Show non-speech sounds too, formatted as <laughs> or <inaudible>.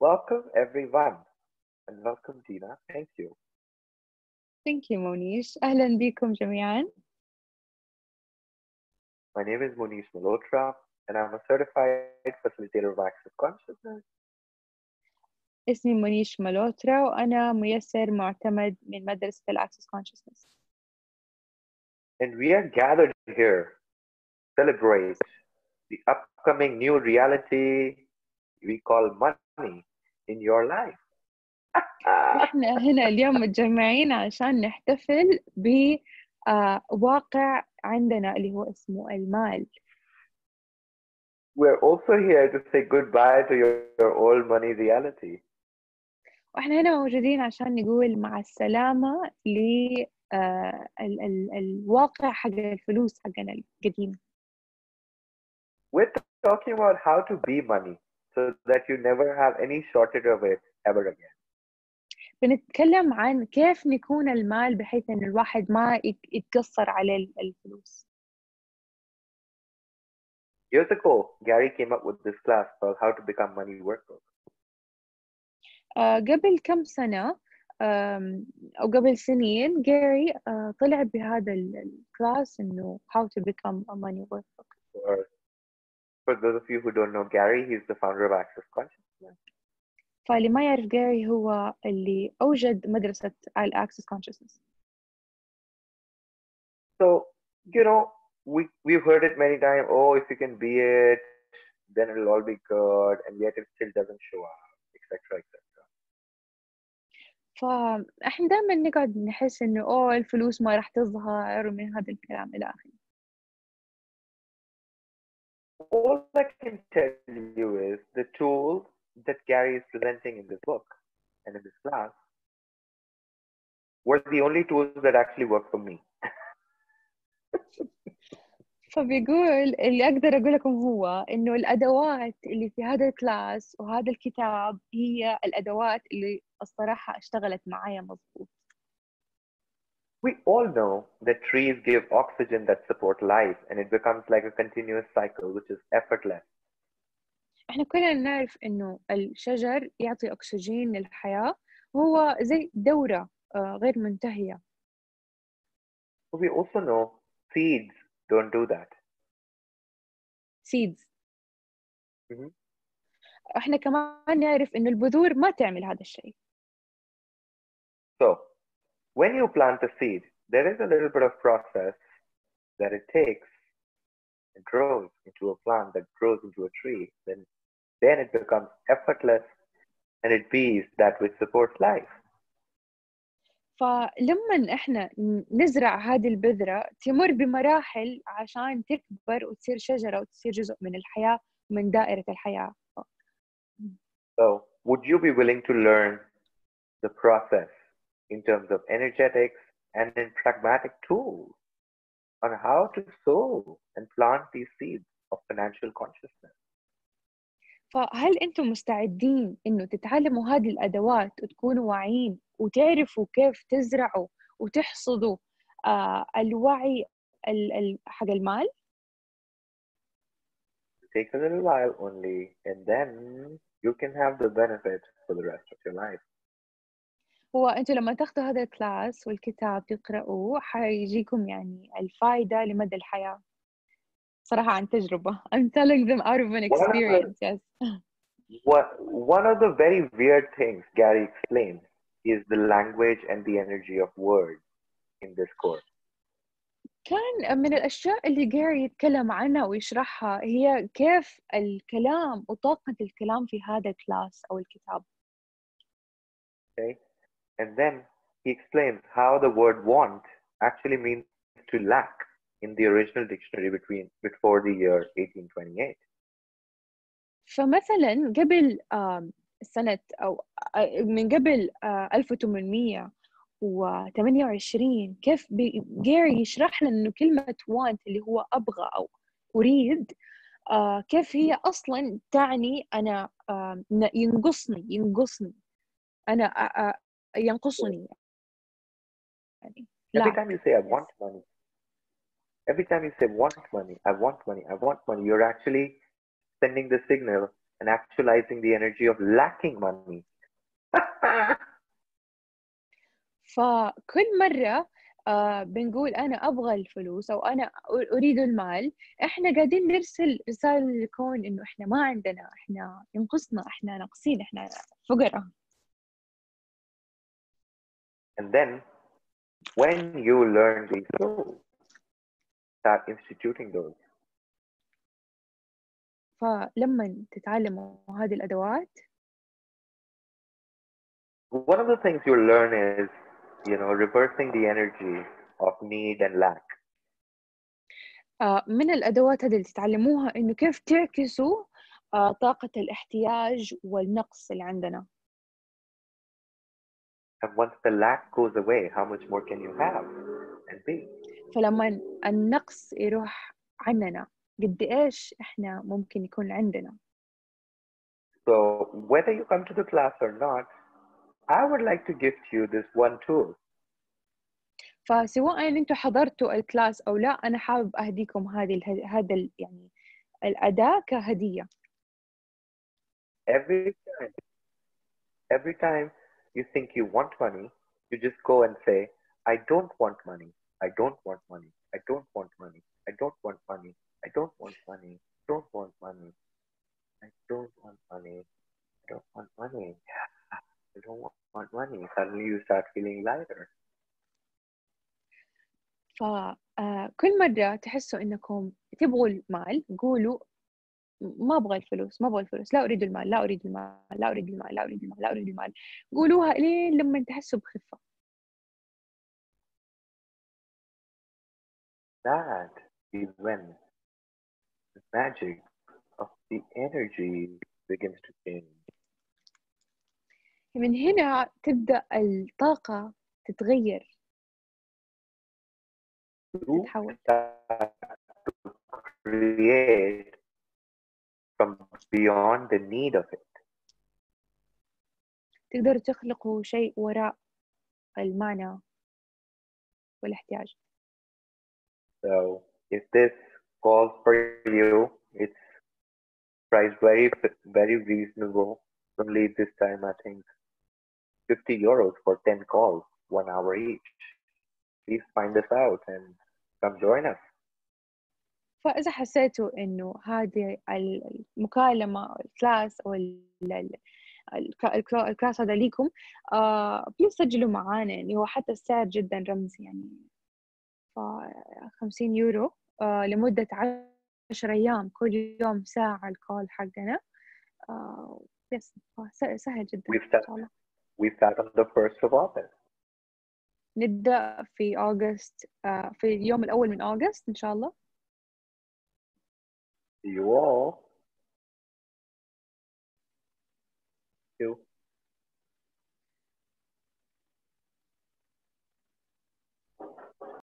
Welcome, everyone, and welcome, Deena. Thank you. Thank you, Mohnish. أهلا بكم جميعا. My name is Mohnish Malhotra, and I'm a certified facilitator of Access Consciousness. اسمي مونيش مالوترا وأنا ميسر معتمد من مدرسة Access Consciousness. And we are gathered here to celebrate the upcoming new reality we call money in your life. إحنا هنا اليوم متجمعين عشان نحتفل بواقع عندنا اللي هو اسمه المال We're also here to say goodbye to your, your old money reality. وإحنا هنا موجودين عشان نقول مع السلامة للواقع حق الفلوس حقنا القديم We're talking about how to be money so that you never have any shortage of it ever again. بنتكلم عن كيف نكون المال بحيث إن الواحد ما يت- يتقصر على ال- الفلوس Years ago, Gary came up with this class called How to Become Money Workbook. آه، قبل كم سنة آم، أو قبل سنين جاري آه، طلع بهذا ال- الكلاس إنه how to become a money workbook For, for those of you who don't know Gary, he's the founder of Access Consciousness. فاللي ما يعرف جاري هو اللي أوجد مدرسة ال Access Consciousness So, you know, we, we've heard it many times oh, if you can be it, then it'll all be good, and yet it still doesn't show up, etc. etc. فإحنا دائما نقعد نحس إنه أوه الفلوس ما راح تظهر ومن هذا الكلام إلى آخره All I can tell you is the tools that Gary is presenting in this book and in this class were the only tools that actually work for me. <laughs> فبيقول اللي أقدر أقول لكم هو إنه الأدوات اللي في هذا الكلاس وهذا الكتاب هي الأدوات اللي الصراحة اشتغلت معايا مظبوط We all know that trees give oxygen that support life, and it becomes like a continuous cycle, which is effortless. إحنا كلنا نعرف إنه الشجر يعطي أكسجين للحياة وهو زي دورة آه، غير منتهية But we also know seeds don't do that. seeds Mhm. إحنا كمان نعرف إنه البذور ما تعمل هذا الشيء So, when you plant a seed, there is a little bit of process that it takes. It grows into a plant that grows into a tree. Then, then it becomes effortless, and it bees that which supports life. فلما إحنا ن- نزرع هذه البذرة تمر بمراحل عشان تكبر وتصير شجرة وتصير جزء من الحياة من دائرة الحياة So, would you be willing to learn the process in terms of energetics and in pragmatic tools on how to sow and plant these seeds of financial consciousness? فهل أنتم مستعدين إنه تتعلموا هذه الأدوات وتكونوا واعيين وتعرفوا كيف تزرعوا وتحصدوا آه الوعي ال- ال- حق المال؟ It takes a little while only, and then you can have the benefit for the rest of your life. هو أنتم لما تاخذوا هذا الكلاس والكتاب تقرأوه حيجيكم يعني الفائدة لمدى الحياة صراحة عن تجربة I'm telling them out of an experience yes one of the very weird things Gary explains is the language and the energy of words in this course. كان من الأشياء اللي جاري يتكلم عنها ويشرحها هي كيف الكلام وطاقة الكلام في هذا الكلاس أو الكتاب Okay? And then he explains how the word want actually means to lack in the original dictionary between before the year 1828. فمثلا قبل آم، سنة أو آه، من قبل آه، 1828 كيف بي- جاري يشرح لنا إنه كلمة want اللي هو أبغى أو أريد آه، كيف هي أصلا تعني أنا آم، ن- ينقصني ينقصني أنا آه، آه، ينقصني يعني Every lack. time you say, I want money, every time you say, want money, I want money, I want money, you're actually sending the signal and actualizing the energy of lacking money. فكل مرة آه بنقول أنا أبغى الفلوس أو أنا أريد المال إحنا قاعدين نرسل رسالة للكون إنه إحنا ما عندنا إحنا ينقصنا إحنا ناقصين إحنا فقراء And then when you learn these tools, start instituting those. فلما تتعلموا هذه الأدوات One of the things you learn is, you know, reversing the energy of need and lack. آه، من الأدوات هذه اللي تتعلموها إنه كيف تعكسوا آه، طاقة الاحتياج والنقص اللي عندنا And once the lack goes away, how much more can you have and be? فلما النقص يروح عننا قد إيش إحنا ممكن يكون عندنا So whether you come to the class or not, I would like to gift you this one tool. فسواء انتم حضرتوا الكلاس او لا انا حابب اهديكم هذه اله- هذا ال- يعني الاداه كهديه Every time, every time you think you want money, you just go and say, I don't want money. I don't want money. I don't want money. I don't want money. I don't want money. Don't want money. I don't want money. I don't want money. <laughs> I don't want want money. Suddenly you start feeling lighter. فكل مرة تحسوا إنكم تبغوا المال قولوا ما أبغى الفلوس ما أبغى الفلوس لا أريد المال لا أريد المال لا أريد المال لا أريد المال لا أريد المال. قولوها لين لما تحسوا بخفة. That is when the magic of the energy begins to change. من هنا تبدأ الطاقة تتغير. تتحول. create from beyond the need of it. تقدروا تخلقوا شيء وراء المعنى والاحتياج So if this calls for you, it's priced very very reasonable. Only this time I think 50 euros for 10 calls, one hour each. Please find us out and come join us. فإذا حسيتوا إنه هذه المكالمة الكلاس أو ال- ال- الك- الك- الكلاس هذا ليكم آه بليز سجلوا معانا يعني هو حتى السعر جدا رمزي يعني ف 50 يورو آه لمدة 10 أيام كل يوم ساعة الكول حقنا آه يس سهل جدا start, شاء الله we start on the 1st of August. نبدأ في أغسطس في اليوم الأول من أغسطس إن شاء الله you all.